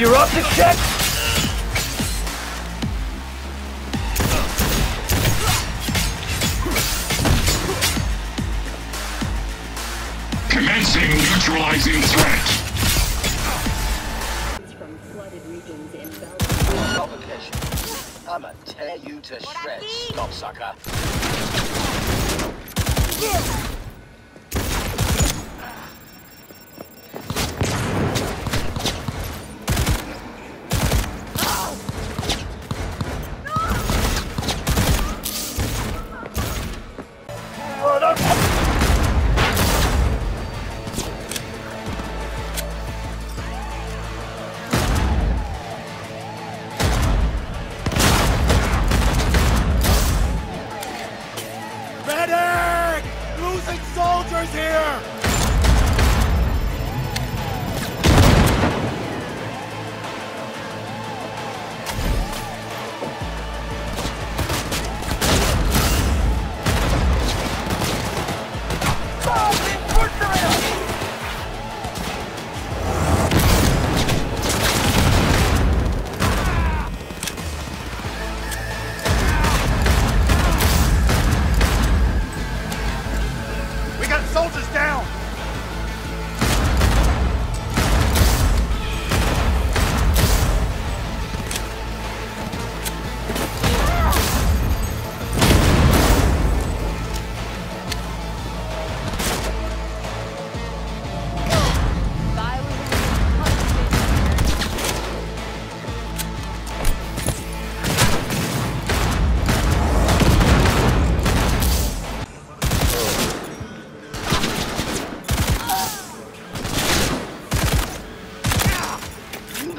Need your optic check? Commencing neutralizing threat. from flooded regions in Belgium. Provocation. I'ma tear you to shreds, cocksucker. Medic! Soldiers here!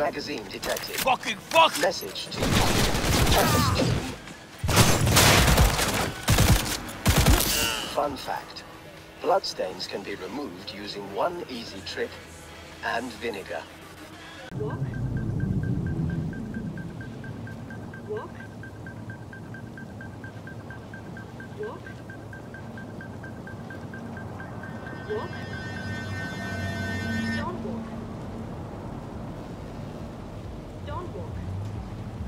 Magazine detected. Fucking fuck! Message to you. Tempest team. Fun fact. Bloodstains can be removed using one easy trick and vinegar. Walk. Walk. Walk. Walk.